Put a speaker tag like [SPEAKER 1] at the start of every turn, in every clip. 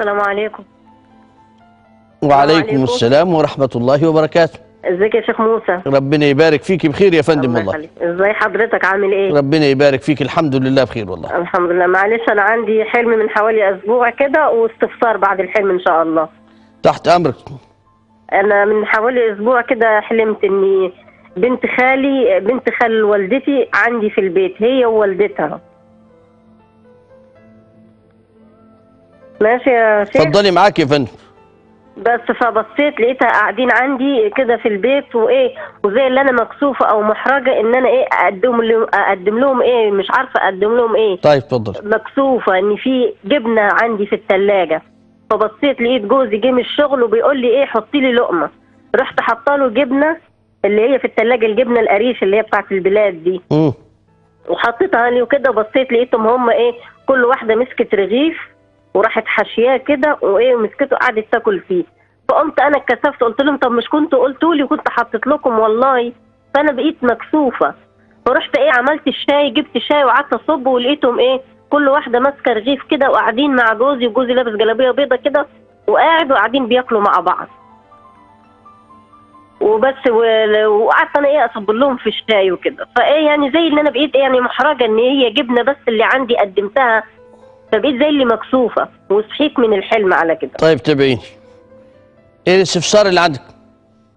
[SPEAKER 1] السلام عليكم.
[SPEAKER 2] وعليكم
[SPEAKER 1] عليكم.
[SPEAKER 2] السلام ورحمة الله وبركاته.
[SPEAKER 1] ازيك يا شيخ موسى؟
[SPEAKER 2] ربنا يبارك فيك بخير يا فندم
[SPEAKER 1] الله
[SPEAKER 2] والله.
[SPEAKER 1] إزاي حضرتك؟ عامل إيه؟
[SPEAKER 2] ربنا يبارك فيك الحمد لله بخير والله.
[SPEAKER 1] الحمد لله. معلش أنا عندي حلم من حوالي أسبوع كده واستفسار بعد الحلم إن شاء الله.
[SPEAKER 2] تحت أمرك.
[SPEAKER 1] أنا من حوالي أسبوع كده حلمت إني بنت خالي بنت خال والدتي عندي في البيت هي ووالدتها. ماشي يا شيخ.
[SPEAKER 2] اتفضلي معاك يا فندم.
[SPEAKER 1] بس فبصيت لقيتها قاعدين عندي كده في البيت وإيه وزي اللي أنا مكسوفة أو محرجة إن أنا إيه أقدم لهم أقدم لهم إيه مش عارفة أقدم لهم إيه.
[SPEAKER 2] طيب اتفضل
[SPEAKER 1] مكسوفة إن في جبنة عندي في الثلاجه فبصيت لقيت جوزي جه من الشغل وبيقول لي إيه حطي لي لقمة. رحت حاطة له جبنة اللي هي في الثلاجه الجبنة القريش اللي هي بتاعت البلاد دي.
[SPEAKER 2] مم.
[SPEAKER 1] وحطيتها لي وكده بصيت لقيتهم هم إيه كل واحدة مسكت رغيف. وراحت حاشياه كده وإيه ومسكته قعدت تاكل فيه. فقمت أنا اتكسفت قلت لهم طب مش كنتوا قلتوا لي كنت حطيت لكم والله؟ فأنا بقيت مكسوفة. فرحت إيه عملت الشاي جبت شاي وقعدت أصب ولقيتهم إيه كل واحدة ماسكة رغيف كده وقاعدين مع جوزي وجوزي لابس جلابية بيضة كده وقاعد وقاعدين بياكلوا مع بعض. وبس وقعدت أنا إيه أصب لهم في الشاي وكده. فإيه يعني زي اللي أنا بقيت إيه يعني محرجة إن هي جبنة بس اللي عندي قدمتها فبقيت زي اللي مكسوفة وصحيت من الحلم على كده.
[SPEAKER 2] طيب تابعيني إيه الاستفسار اللي عندك؟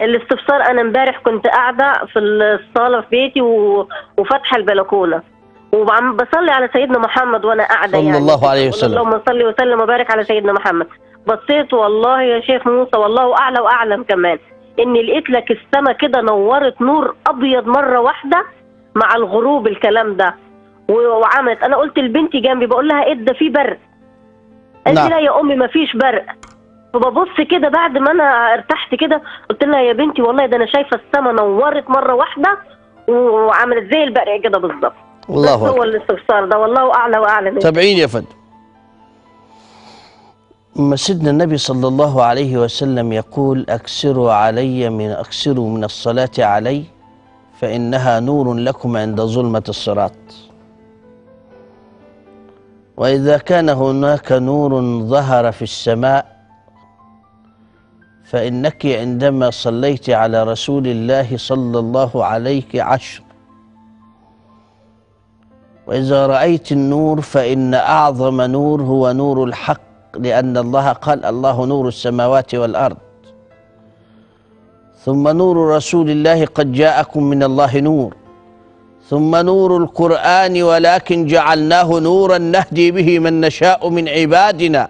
[SPEAKER 1] الاستفسار أنا امبارح كنت قاعدة في الصالة في بيتي و... وفاتحة البلكونة. وعم بصلي على سيدنا محمد وأنا قاعدة
[SPEAKER 2] صلى
[SPEAKER 1] يعني.
[SPEAKER 2] الله عليه وسلم.
[SPEAKER 1] اللهم صل وسلم وبارك على سيدنا محمد. بصيت والله يا شيخ موسى والله أعلى وأعلم كمان. اني لقيت لك السما كده نورت نور أبيض مرة واحدة مع الغروب الكلام ده. وعملت. أنا قلت لبنتي جنبي بقول لها إيه ده في برق. قالت
[SPEAKER 2] نعم.
[SPEAKER 1] لي لا يا أمي ما فيش برق. فببص كده بعد ما أنا ارتحت كده قلت لها يا بنتي والله ده أنا شايفة السما نورت مرة واحدة وعملت زي البرق كده بالظبط.
[SPEAKER 2] الله
[SPEAKER 1] بس هو الاستفسار ده والله أعلى واعلم
[SPEAKER 2] تابعيني يا فندم. أما سيدنا النبي صلى الله عليه وسلم يقول أكسروا علي من أكسروا من الصلاة علي فإنها نور لكم عند ظلمة الصراط. وإذا كان هناك نور ظهر في السماء فإنك عندما صليت على رسول الله صلى الله عليه عشر. وإذا رأيت النور فإن أعظم نور هو نور الحق لأن الله قال الله نور السماوات والأرض. ثم نور رسول الله قد جاءكم من الله نور. ثم نور القرآن ولكن جعلناه نورا نهدي به من نشاء من عبادنا.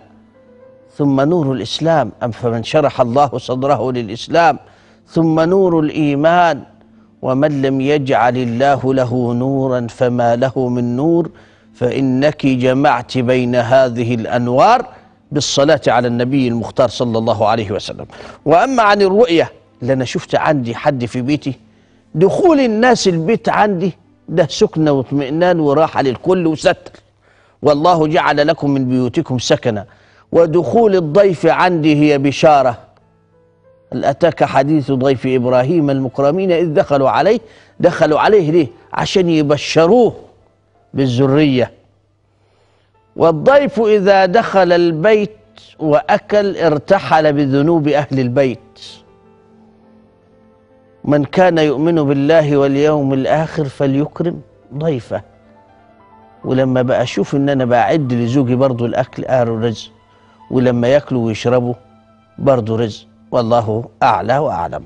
[SPEAKER 2] ثم نور الإسلام أم فمن شرح الله صدره للإسلام. ثم نور الإيمان ومن لم يجعل الله له نورا فما له من نور فإنك جمعت بين هذه الأنوار بالصلاة على النبي المختار صلى الله عليه وسلم. وأما عن الرؤية أنا شفت عندي حد في بيتي دخول الناس البيت عندي ده سكنة واطمئنان وراحة للكل وستر. والله جعل لكم من بيوتكم سكنا ودخول الضيف عندي هي بشارة. أتاك حديث ضيف إبراهيم المكرمين إذ دخلوا عليه؟ دخلوا عليه ليه؟ عشان يبشروه بالذرية. والضيف إذا دخل البيت وأكل ارتحل بذنوب أهل البيت. من كان يؤمن بالله واليوم الآخر فليكرم ضيفه. ولما بقى أشوف إن أنا بعد لزوجي برضو الأكل قالوا رزق. ولما ياكلوا ويشربوا برضو رزق. والله أعلى وأعلم.